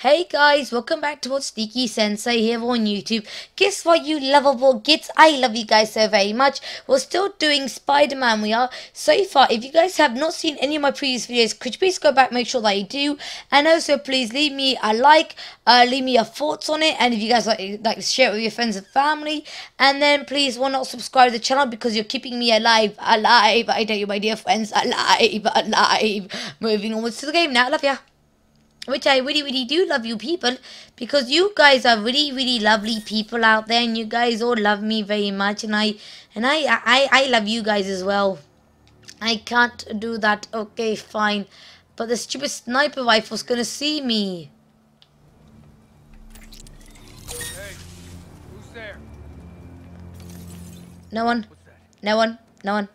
Hey guys, welcome back to What's Sneaky Sensei here on YouTube. Guess what you lovable kids? I love you guys so very much. We're still doing Spider-Man we are. So far, if you guys have not seen any of my previous videos, could you please go back make sure that you do. And also please leave me a like, uh, leave me your thoughts on it. And if you guys like, like share it with your friends and family. And then please why not subscribe to the channel because you're keeping me alive, alive. I tell you my dear friends, alive, alive. Moving onwards to the game now, love ya which I really, really do love you people because you guys are really, really lovely people out there, and you guys all love me very much, and I, and I, I, I love you guys as well. I can't do that. Okay, fine, but the stupid sniper rifle's gonna see me. Hey, who's there? No one. No one. No one.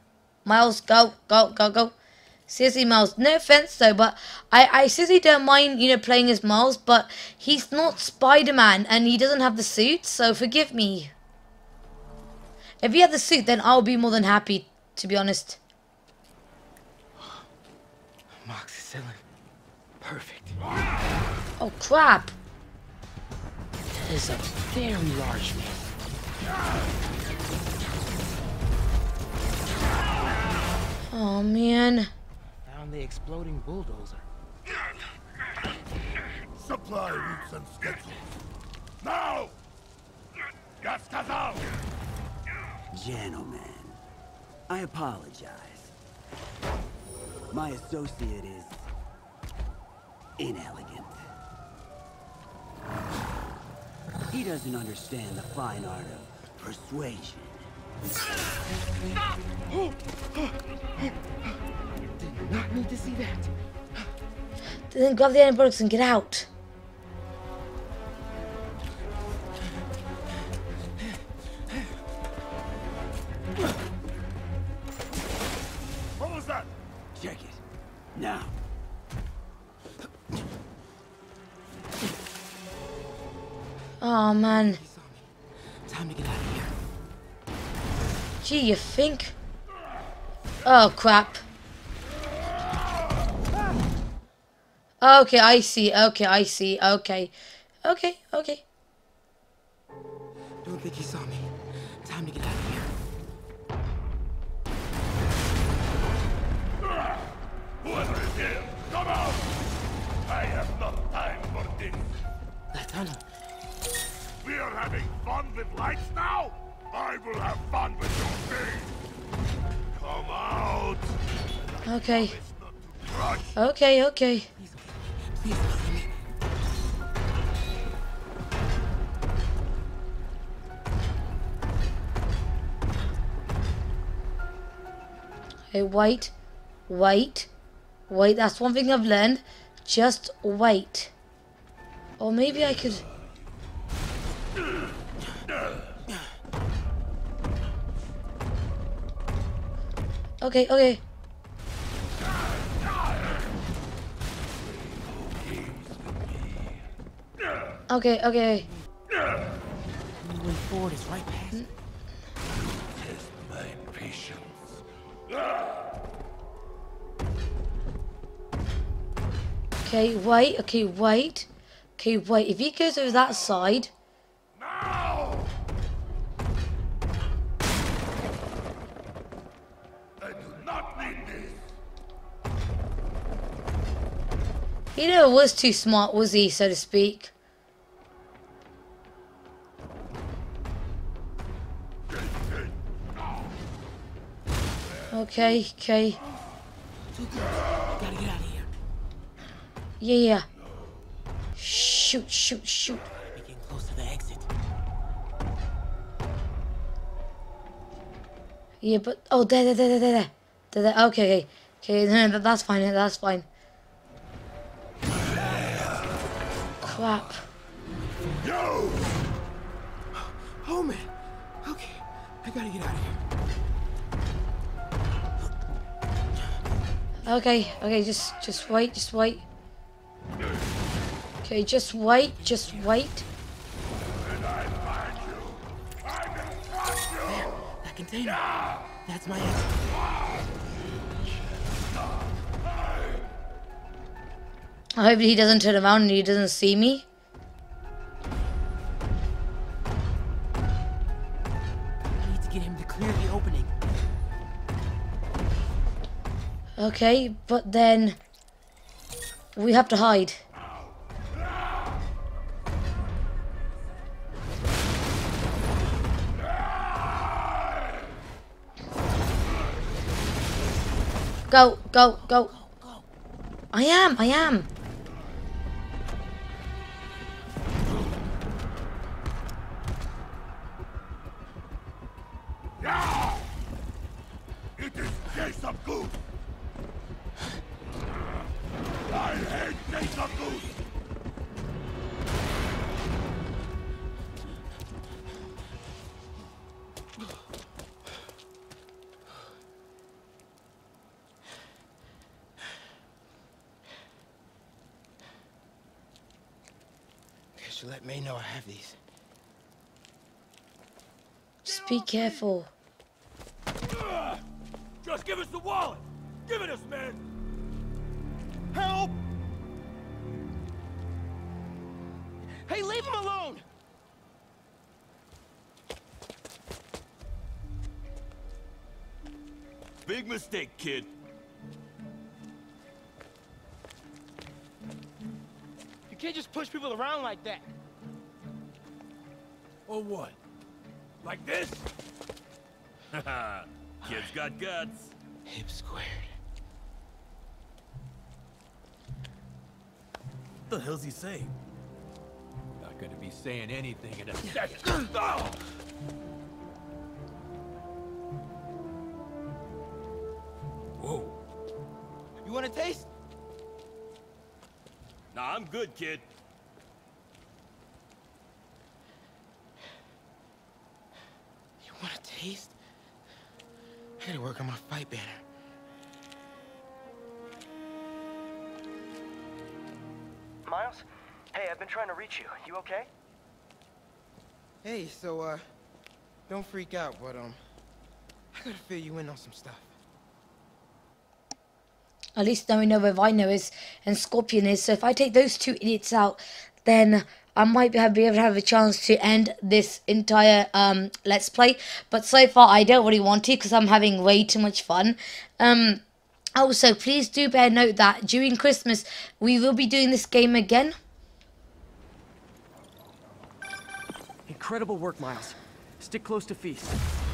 Miles, go, go, go, go. Seriously, Miles. No offense though, but I, I seriously don't mind, you know, playing as Miles, but he's not Spider-Man and he doesn't have the suit, so forgive me. If he had the suit, then I'll be more than happy, to be honest. Amoxicillin. Perfect. Oh, crap. That is a very large man. Oh, man. Found the exploding bulldozer. Supply routes and schedules. Now! Gas Kazal! Gentlemen, I apologize. My associate is inelegant. He doesn't understand the fine art of persuasion. Did not need to see that. Then grab the antibiotics and get out. What was that? Check it. Now. Oh, man. He saw me. Time to get out of here. Gee, you think? Oh, crap. Okay, I see. Okay, I see. Okay. Okay, okay. Don't think he saw me. Time to get out of here. Whoever is here, come out! I have no time for this. That tunnel. We are having fun with lights now? I will have fun with your thing! Come out! Okay. It's not to crush! Okay, okay. Hey, wait. Wait. Wait, that's one thing I've learned. Just wait. Or maybe I could... Okay, okay. Okay, okay. Only way forward is right past. Mm. Test my patience. Okay, wait. Okay, wait. Okay, wait. If he goes over that side... Now! I do not need this! He never was too smart, was he, so to speak? Okay, okay. Gotta get out of here. Yeah, yeah. Shoot, shoot, shoot. Getting close to the exit. Yeah, but... Oh, there, there, there, there, there. there. Okay, okay. Okay, no, no, that's fine, that's fine. Crap. Oh man. Okay. I gotta get out of here. Okay, okay, just, just wait, just wait. Okay, just wait, just wait. When I find you, I will crush you! That container. That's my exit. I hope he doesn't turn around and he doesn't see me. I need to get him to clear the opening. Okay, but then we have to hide. Go, go, go. I am, I am. Be careful. Just give us the wallet! Give it us, man! Help! Hey, leave him alone! Big mistake, kid. You can't just push people around like that. Or what? Like this? Haha, kid's got guts. Hip squared. What the hell's he saying? Not gonna be saying anything in a second. Oh! Whoa. You want a taste? Nah, I'm good, kid. You want a taste? I gotta work on my fight banner. Miles? Hey, I've been trying to reach you. You okay? Hey, so, uh, don't freak out, but, um, I gotta fill you in on some stuff. At least now we know where Rhino is and Scorpion is. So if I take those two idiots out, then I might be be able to have a chance to end this entire um let's play. But so far, I don't really want to because I'm having way too much fun. Um. Also, please do bear note that during Christmas we will be doing this game again. Incredible work, Miles. Stick close to Feast.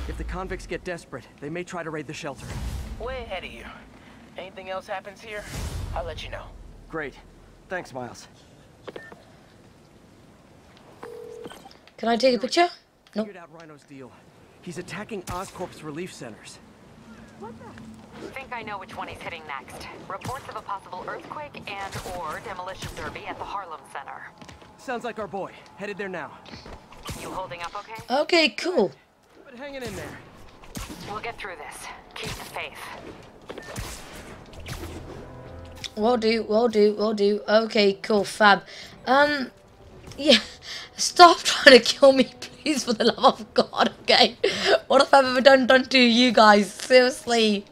If the convicts get desperate, they may try to raid the shelter. Way ahead of you. Anything else happens here, I'll let you know. Great. Thanks, Miles. Can I take a picture? Nope. Figured out Rhino's deal. He's attacking Oscorp's relief centers. What the? Think I know which one he's hitting next. Reports of a possible earthquake and or demolition derby at the Harlem Center. Sounds like our boy. Headed there now. You holding up okay? Okay, cool. But hanging in there. We'll get through this. Keep the faith. Will do, will do, will do. Okay, cool, fab. Um, yeah, stop trying to kill me, please, for the love of God, okay? What have I ever done, done to you guys? Seriously.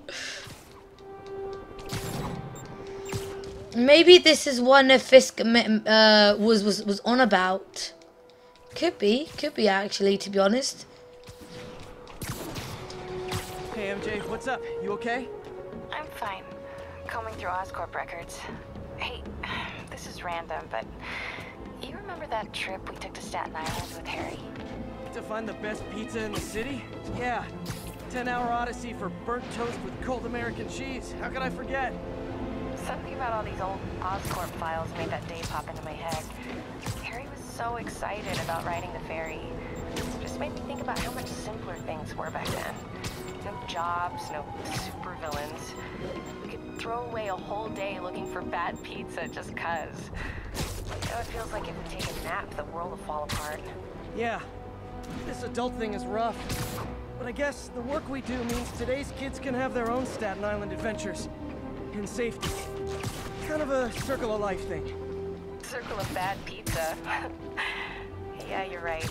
Maybe this is one of Fisk uh, was, was, was on about. Could be, could be actually, to be honest. Hey, MJ, what's up? You okay? I'm fine. Combing through Oscorp records. Hey, this is random, but you remember that trip we took to Staten Island with Harry? To find the best pizza in the city? Yeah. 10-hour odyssey for burnt toast with cold American cheese. How could I forget? Something about all these old Oscorp files made that day pop into my head. Harry was so excited about riding the ferry. Just made me think about how much simpler things were back then. No jobs, no supervillains. We could throw away a whole day looking for bad pizza just cuz. Now it feels like if we take a nap, the world will fall apart. Yeah. This adult thing is rough. But I guess the work we do means today's kids can have their own Staten Island adventures. In safety. Kind of a circle of life thing. Circle of bad pizza. yeah, you're right.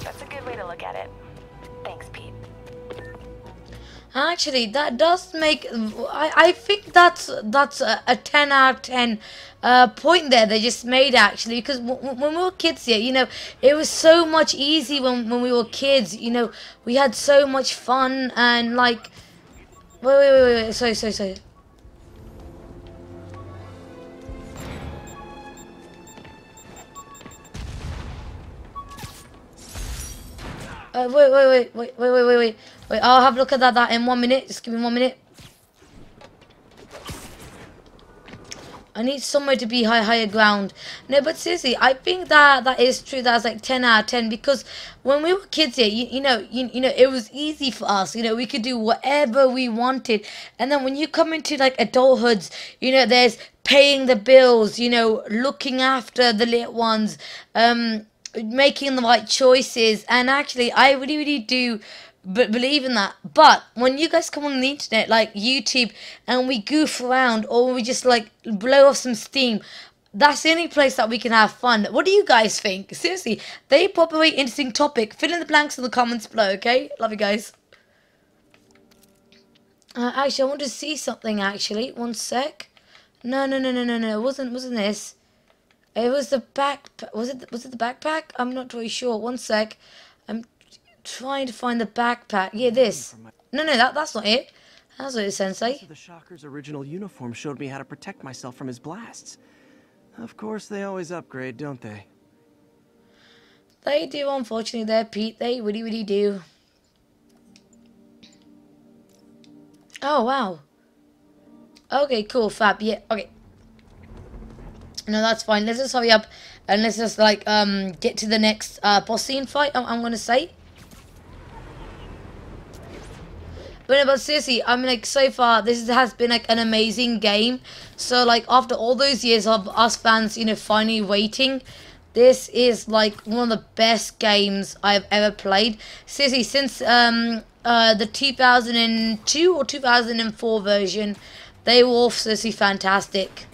That's a good way to look at it. Thanks, Pete. Actually, that does make. I, I think that's that's a, a ten out of ten uh, point there they just made actually because when we were kids here, you know, it was so much easy when when we were kids. You know, we had so much fun and like. Wait, wait, wait, wait. Sorry, sorry, sorry. Uh, wait, wait, wait, wait, wait, wait, wait, wait. I'll have a look at that, that in one minute. Just give me one minute. I need somewhere to be high, higher ground. No, but seriously, I think that that is true. That's like 10 out of 10 because when we were kids here, you, you know, you, you know, it was easy for us. You know, we could do whatever we wanted. And then when you come into like adulthoods, you know, there's paying the bills, you know, looking after the little ones, um, making the right choices. And actually, I really, really do but believe in that. But when you guys come on the internet, like YouTube, and we goof around or we just like blow off some steam, that's the only place that we can have fun. What do you guys think? Seriously, they pop interesting topic. Fill in the blanks in the comments below, okay? Love you guys. Uh, actually, I want to see something. Actually, one sec. No, no, no, no, no, no. It wasn't wasn't this? It was the back. Was it? Was it the backpack? I'm not really sure. One sec. I'm trying to find the backpack. Yeah, this. No, no, that that's not it. That's not it, Sensei. The Shocker's original uniform showed me how to protect myself from his blasts. Of course, they always upgrade, don't they? They do, unfortunately, there, Pete. They really, really do. Oh, wow. Okay, cool, fab. Yeah, okay. No, that's fine. Let's just hurry up and let's just, like, um, get to the next uh, boss scene fight, I'm, I'm going to say. But, but seriously, I mean, like, so far, this has been, like, an amazing game. So, like, after all those years of us fans, you know, finally waiting, this is, like, one of the best games I've ever played. Seriously, since, um, uh, the 2002 or 2004 version, they were all seriously fantastic.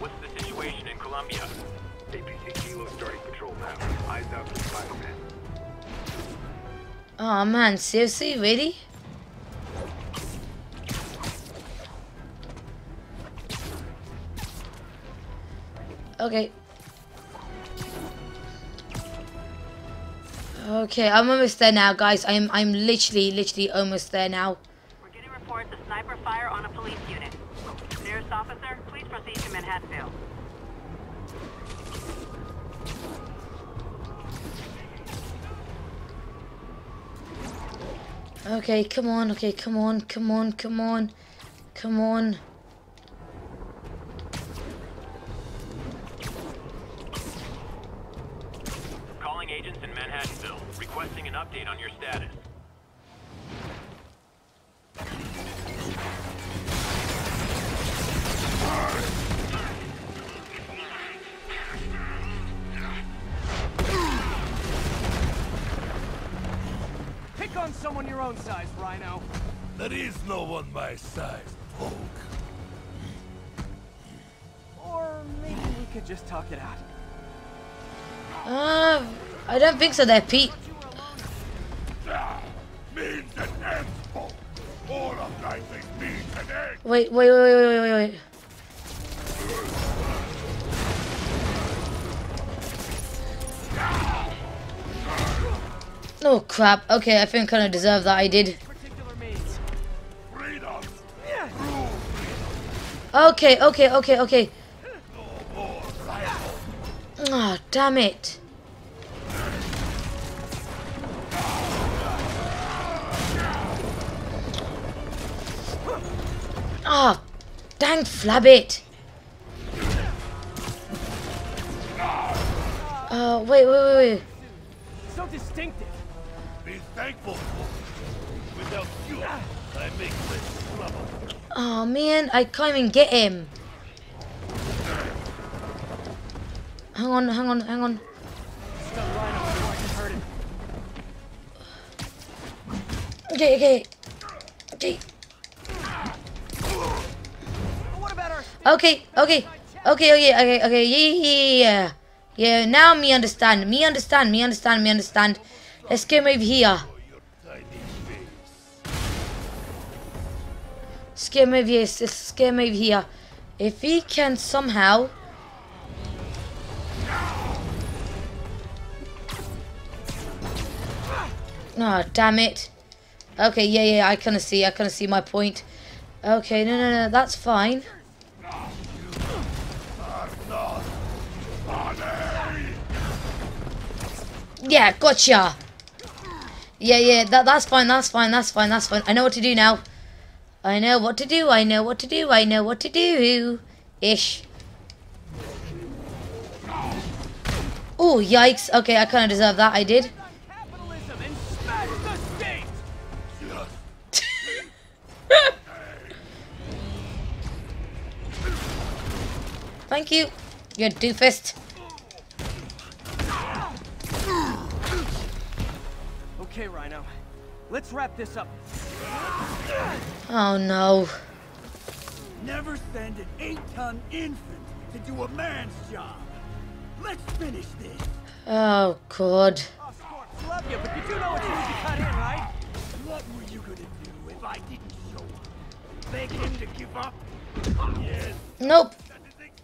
What's the situation in Colombia? Oh man, seriously, really? Okay. Okay, I'm almost there now, guys. I'm I'm literally, literally almost there now. We're getting reports of sniper fire on a police unit. Nearest officer, please proceed to Manhattanville. Okay, come on. Okay, come on, come on, come on, come on. Someone your own size, Rhino. There is no one my size, Hulk. Or maybe we could just talk it out. Uh, I don't think so there, Pete. Means an end, Hulk. All of life means an end. Wait, wait, wait, wait, wait, wait, Oh crap. Okay, I think I kind of deserve that. I did. Okay, okay, okay, okay. Oh, damn it. Ah, dang flabbit. Uh, wait, wait, wait, wait. So distinctive. Thankful, Hulk. Without you, I make this trouble. Oh man, I can't even get him. Hang on, hang on, hang on. Okay, okay. Okay, okay, okay. Okay, okay, okay, okay. Yeah, yeah, yeah. Yeah, now me understand. Me understand. Me understand. Me understand. Over here. Over here. Over here. If he can somehow... Oh, damn it. Okay, yeah, yeah, I kind of see. I kind of see my point. Okay, no, no, no, that's fine. Yeah, gotcha. Yeah, yeah, that, that's fine, that's fine, that's fine, that's fine. I know what to do now. I know what to do, I know what to do, I know what to do. Ish. Oh, yikes. Okay, I kind of deserve that, I did. Thank you, you doofus. Okay, Rhino. Let's wrap this up. Oh no. Never send an eight-ton infant to do a man's job. Let's finish this. Oh god. Love you, but you do know what you need to cut in, right? What were you gonna do if I didn't show up? Beg him to give up? Yes, Nope.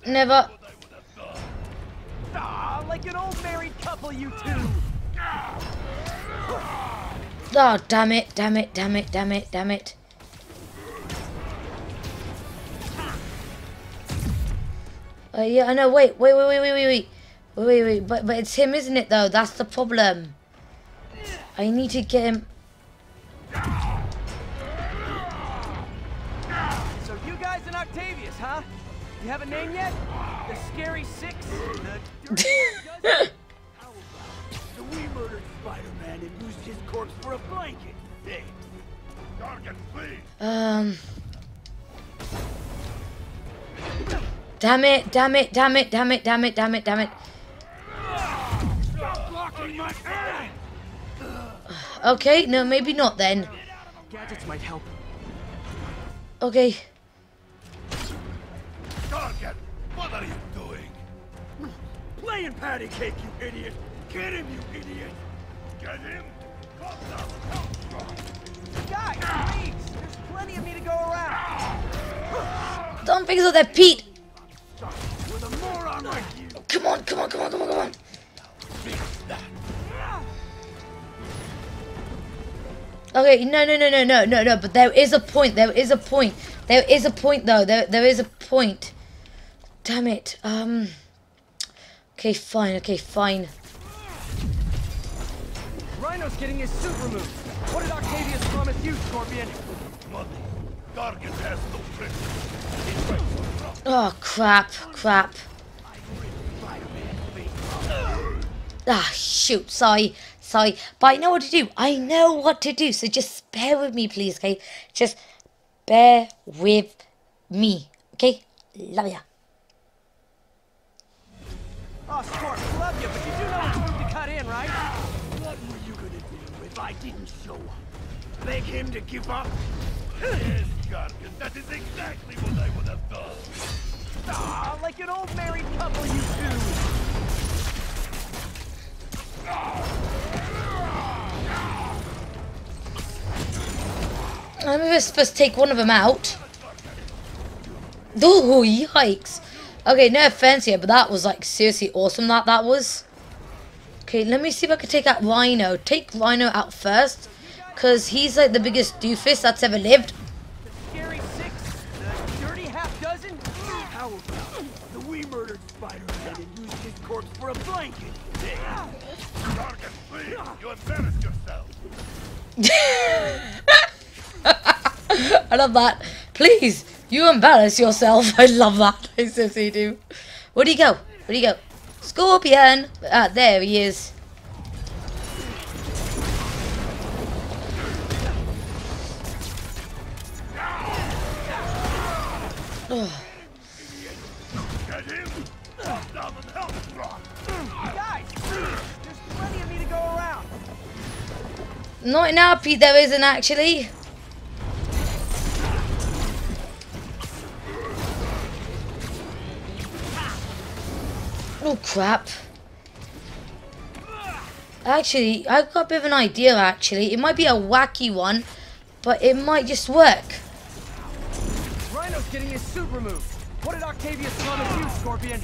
Never. Ah, like an old married couple, you two. Oh, damn it, damn it, damn it, damn it, damn it. Oh, yeah, I know, wait, wait, wait, wait, wait, wait, wait. Wait, wait, wait, but, but it's him, isn't it, though? That's the problem. I need to get him. So you guys and Octavius, huh? You have a name yet? The Scary Six? The corpse for a blanket? Hey, Gargan, please. Um. Damn it! Damn it! Damn it! Damn it! Damn it! Damn it! Damn it! Stop blocking my hand. Okay, no, maybe not then. Gadgets might help. Okay. Gargan, what are you doing? playing patty cake, you idiot! Get him, you idiot! Get him. Calm down. Help strong. Guys, please! There's plenty of me to go around. Don't fix it that Pete. With a moron like you! Come on! Come on! Come on! Come on! Come on! Okay, no, no, no, no, no, no, no. But there is a point. There is a point. There is a point, though. There, there is a point. Damn it. Um. Okay, fine. Okay, fine. Rhino's getting his suit removed. What did Octavius promise you, Scorpion? Money. Gargan has no friends. He's right for rough. Oh crap! Crap. Ah, shoot. Sorry. Sorry. But I know what to do. I know what to do. So just bear with me, please. Okay. Just bear with me. Okay. Love ya. Oscorp, love you, didn't show up? Beg him to give up? Yes, Gargan, that is exactly what I would have done. Ah, like an old married couple, you two. I'm just to take one of them out. Oh, yikes. Okay, no offense here, but that was like seriously awesome that that was. Okay, let me see if I can take out Rhino. Take Rhino out first. Because he's like the biggest doofus that's ever lived. The Dirty Half Dozen? How about the we murdered Spider-Man and used his corpse for a blanket? Hey, Gargan, please. You embarrassed yourself. I love that. Please, you embarrass yourself. I love that. I seriously do. Where do you go? Where do you go? Scorpion! Ah, there he is. Not in RP there isn't actually. Oh crap! Actually, I've got a bit of an idea, actually. It might be a wacky one, but it might just work. Rhino's getting his suit removed. What did Octavius promise you, Scorpion?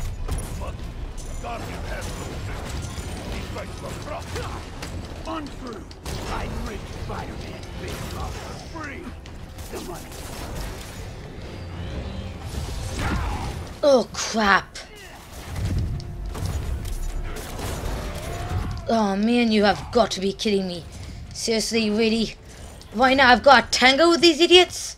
Gargan has no sense. He fights for profit. Untrue. I rip Spider-Man's face off free. The money. Oh, crap. Oh, man, you have got to be kidding me. Seriously, really? Why now, I've got a tango with these idiots?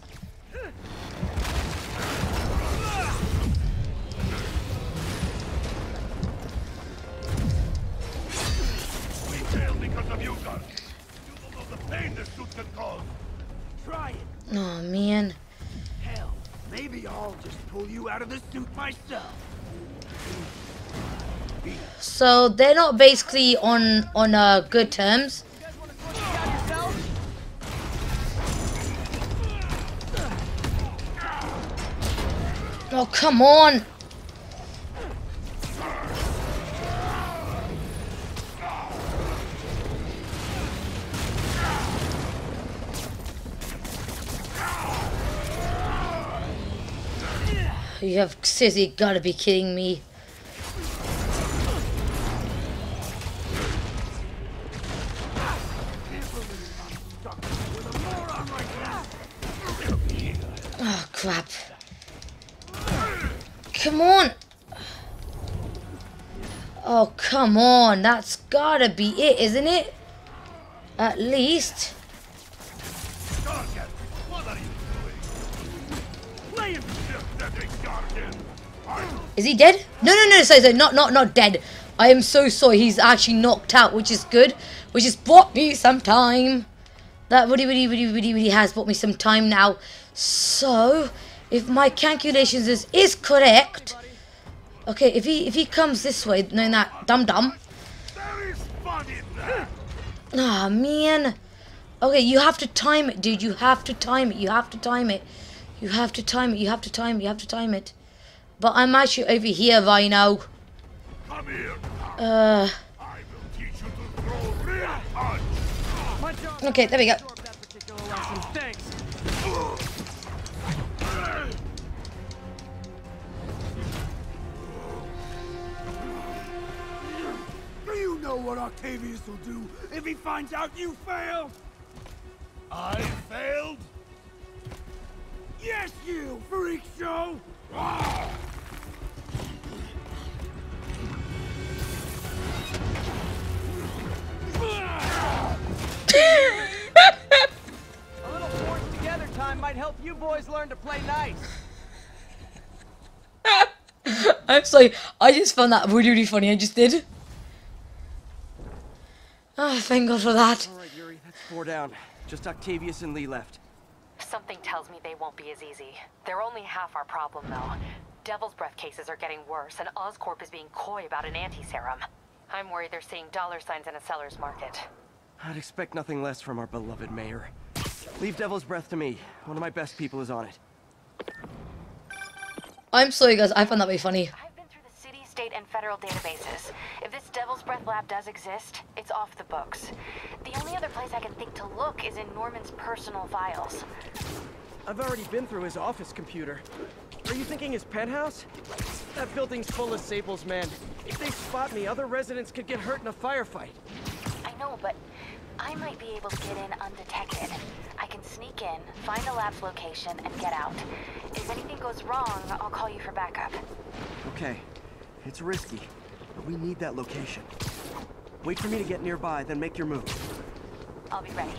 We failed because of you, Gus. You don't know the pain this suit can cause. Try it. Oh, man. Hell, maybe I'll just pull you out of the suit myself. So, they're not basically on, on uh, good terms. Oh, come on. You have seriously gotta be kidding me. Oh, crap. Come on. Oh, come on. That's gotta be it, isn't it? At least. Is he dead? No, no, no, sorry, sorry, not, not, not dead. I am so sorry. He's actually knocked out, which is good. Which has bought me some time. That really, really, really, really, really has bought me some time now. So, if my calculations is, is correct. Okay, if he if he comes this way, knowing that dum dum. There is fun. Ah man. Okay, you have to time it, dude. You have to time it. You have to time it. You have to time it. You have to time it. You have to time it. But I'm actually over here right now. Come here. Uh. Okay, there we go. absorb that particular lesson. Thanks. Do you know what Octavius will do if he finds out you failed? I failed. Yes, you, freak show! Ah! A little forced together time might help you boys learn to play nice. I'm sorry. I just found that really, really funny. I just did. Oh, thank God for that. All right, Yuri, that's four down. Just Octavius and Li left. Something tells me they won't be as easy. They're only half our problem, though. Devil's Breath cases are getting worse, and Oscorp is being coy about an anti-serum. I'm worried they're seeing dollar signs in a seller's market. I'd expect nothing less from our beloved mayor. Leave Devil's Breath to me. One of my best people is on it. I'm sorry, guys. I found that very funny. I've been through the city, state, and federal databases. If this Devil's Breath lab does exist, it's off the books. The only other place I can think to look is in Norman's personal files. I've already been through his office computer. Are you thinking his penthouse? That building's full of Sables, man. If they spot me, other residents could get hurt in a firefight. I know, but I might be able to get in undetected. I can sneak in, find the lab's location, and get out. If anything goes wrong, I'll call you for backup. Okay, it's risky, but we need that location. Wait for me to get nearby, then make your move. I'll be ready.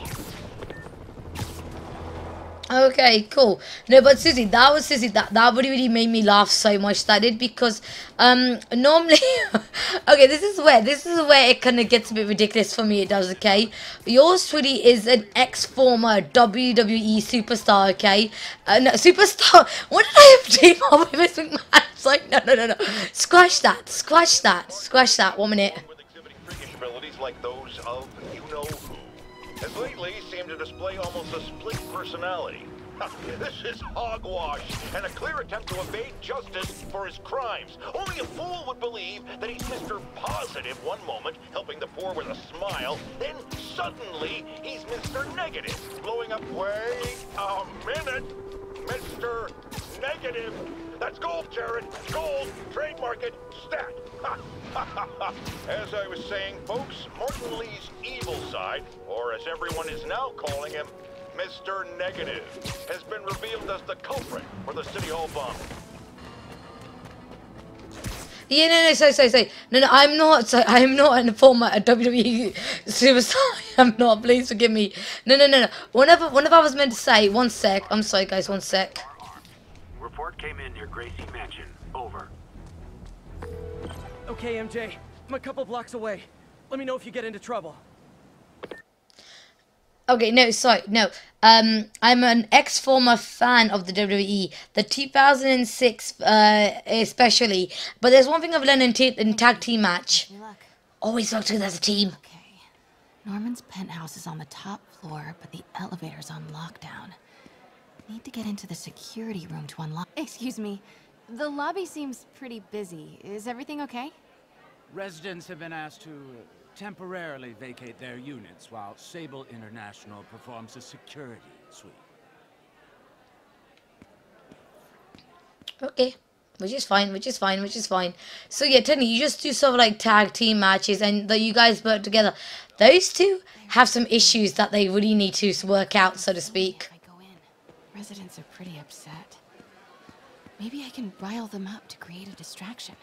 Okay, cool. No, but seriously, that was seriously that that really really made me laugh so much. That did because um normally, okay, this is where this is where it kind of gets a bit ridiculous for me. It does, okay. Yours truly is an ex former WWE superstar, okay. Uh, no, superstar. What did I have to do with Vince McMahon? It's like no, no, no, no. Squash that. Squash that. Squash that. One minute. Has lately seemed to display almost a split personality. this is hogwash and a clear attempt to evade justice for his crimes. Only a fool would believe that he's Mr. Positive one moment, helping the poor with a smile, then suddenly he's Mr. Negative, blowing up, wait a minute, Mr. Negative. That's gold, Jared. Gold. Trademark it. Stat. as I was saying, folks, Martin Li's evil side, or as everyone is now calling him, Mr. Negative, has been revealed as the culprit for the City Hall bombing. Yeah, no, no, sorry, sorry, sorry. No, no, I'm not. Sorry, I'm not in the a former WWE superstar. I'm not. Please forgive me. No, no, no, no. Whenever, whenever I was meant to say, one sec. I'm sorry, guys. One sec. Report came in near Gracie Mansion. Over. Okay, MJ. I'm a couple blocks away. Let me know if you get into trouble. Okay, no, sorry, no. Um, I'm an ex-former fan of the WWE, the 2006 uh, especially. But there's one thing I've learned in, t- in tag team match. Look. Always work together as a team. Okay. Norman's penthouse is on the top floor, but the elevator's on lockdown. Need to get into the security room to unlock. Excuse me. The lobby seems pretty busy. Is everything okay? Residents have been asked to temporarily vacate their units while Sable International performs a security sweep. Okay. Which is fine, which is fine, which is fine. So yeah, Tony, you just do sort of like tag team matches and that you guys work together. Those two have some issues that they really need to work out, so to speak. I go in. Residents are pretty upset. Maybe I can rile them up to create a distraction.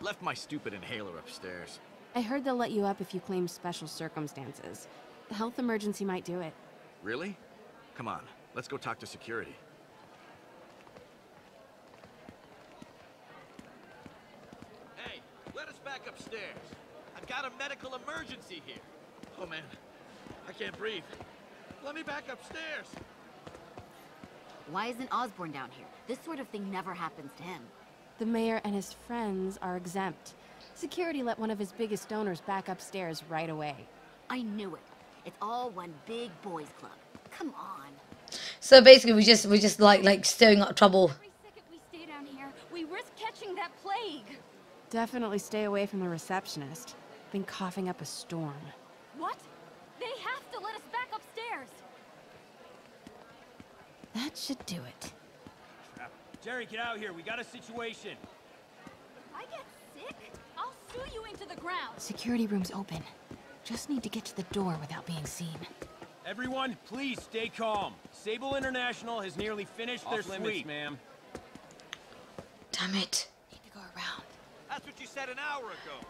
Left my stupid inhaler upstairs. I heard they'll let you up if you claim special circumstances. The health emergency might do it. Really? Come on, let's go talk to security. Hey, let us back upstairs. I've got a medical emergency here. Oh man, I can't breathe. Let me back upstairs. Why isn't Osborn down here? This sort of thing never happens to him. The mayor and his friends are exempt. Security let one of his biggest donors back upstairs right away. I knew it. It's all one big boys club. Come on. So basically, we just we just like like stirring up trouble. Every second we stay down here, we risk catching that plague. Definitely stay away from the receptionist. Been coughing up a storm. What? They have to let us back upstairs. That should do it. Jerry, get out here. We got a situation. If I get sick, I'll sue you into the ground. Security room's open. Just need to get to the door without being seen. Everyone, please stay calm. Sable International has nearly finished their Off limits, sweep. ma'am. Damn it. Need to go around. That's what you said an hour ago.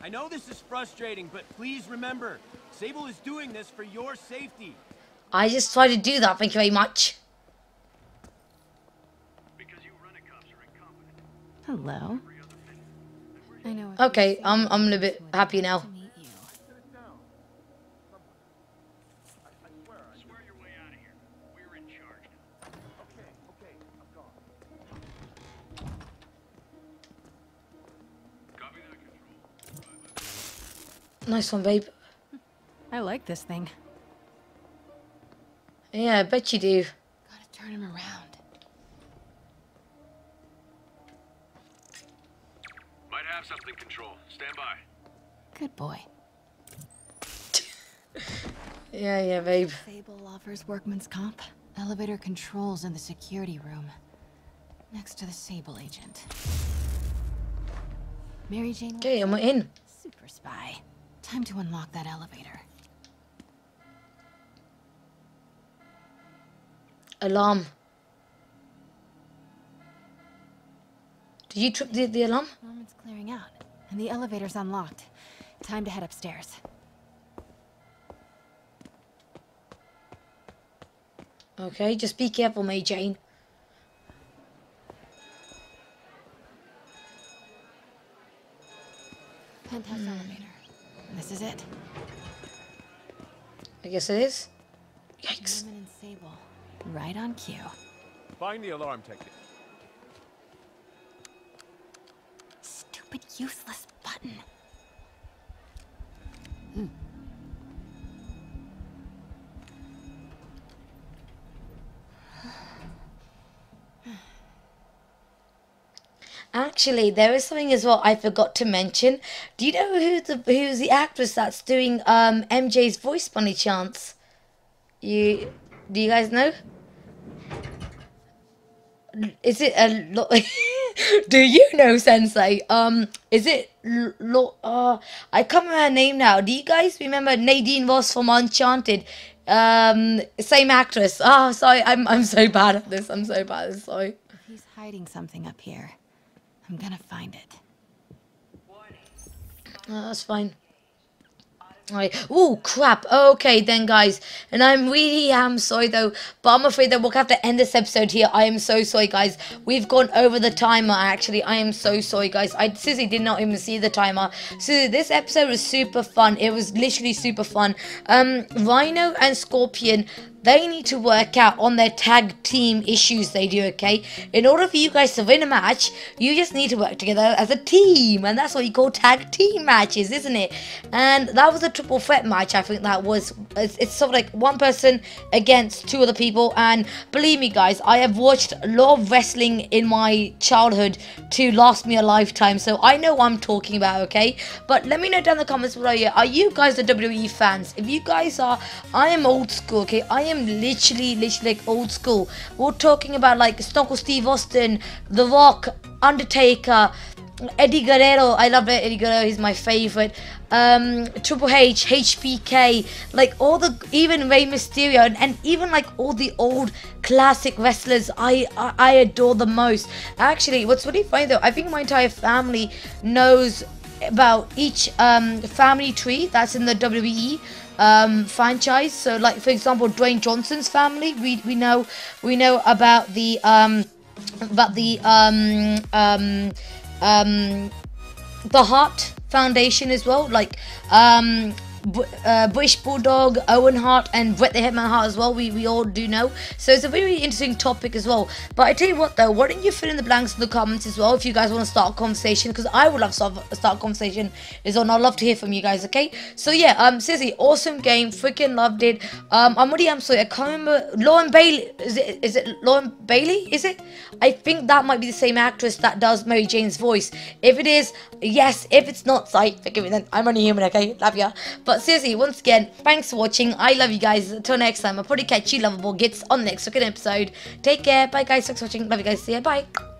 I know this is frustrating, but please remember, Sable is doing this for your safety. I just tried to do that. Thank you very much. Hello. I know. Okay, I'm I'm a little bit happy now. To meet you. Nice one, babe. I like this thing. Yeah, I bet you do. Gotta turn him around. Might have something, Control. Stand by. Good boy. Yeah, yeah, babe. Sable offers workman's comp. Elevator controls in the security room. Next to the Sable agent. Mary Jane Okay, and we're in. Super spy. Time to unlock that elevator. Alarm. Did you trip the, the alarm? Norman's clearing out, and the elevator's unlocked. Time to head upstairs. Okay, just be careful, May Jane. Penthouse elevator. This is it. I guess it is. Yikes. Norman and Sable. Right on cue. Find the alarm technique. stupid, useless button. Hmm. Actually, there is something as well I forgot to mention. Do you know who the who's the actress that's doing um, MJ's voice, by any chance? You do you guys know? Is it a lot? Do you know Sensei? Um, is it lo- uh I can't remember her name now. Do you guys remember Nadine Ross from Uncharted? Um, same actress. Oh, sorry, I'm I'm so bad at this. I'm so bad. at this, Sorry. He's hiding something up here, I'm gonna find it. Oh, that's fine. Oh crap. Okay then, guys. And I'm really am sorry though, but I'm afraid that we'll have to end this episode here. I am so sorry, guys. We've gone over the timer. Actually, I am so sorry, guys. I seriously did not even see the timer. So this episode was super fun. It was literally super fun. Um, Rhino and Scorpion they need to work out on their tag team issues they do, okay? In order for you guys to win a match, you just need to work together as a team. And that's what you call tag team matches, isn't it? And that was a triple threat match, I think that was. It's, it's sort of like one person against two other people. And believe me, guys, I have watched a lot of wrestling in my childhood to last me a lifetime. So I know what I'm talking about, okay? But let me know down in the comments below here. Are you guys the WWE fans? If you guys are, I am old school, okay? I am literally, literally like old school. We're talking about like Stone Cold Steve Austin, The Rock, Undertaker, Eddie Guerrero. I love it. Eddie Guerrero. He's my favorite. Um, Triple H, HBK, like all the even Rey Mysterio, and, and even like all the old classic wrestlers. I, I I adore the most. Actually, what's really funny though, I think my entire family knows about each um, family tree that's in the WWE um, franchise. So, like for example, Dwayne Johnson's family, we we know we know about the um, about the um, um, um, the Hart Foundation as well. Like um, uh, British Bulldog, Owen Hart, and Bret the Hitman Hart as well. We, we all do know. So it's a very interesting topic as well. But I tell you what though, why don't you fill in the blanks in the comments as well if you guys want to start a conversation because I would love to start a conversation as well. I'd love to hear from you guys. Okay. So yeah, um, seriously, awesome game. Freaking loved it. Um, I'm already. I'm sorry. I can't remember. Lauren Bailey. Is it? Is it Lauren Bailey? Is it? I think that might be the same actress that does Mary Jane's voice. If it is, yes. If it's not, sorry, forgive me. Then I'm only human. Okay. Love ya. But but seriously, once again, thanks for watching. I love you guys. Until next time, I'll probably catch you lovable gits on the next second episode. Take care. Bye guys. Thanks for watching. Love you guys. See ya. Bye.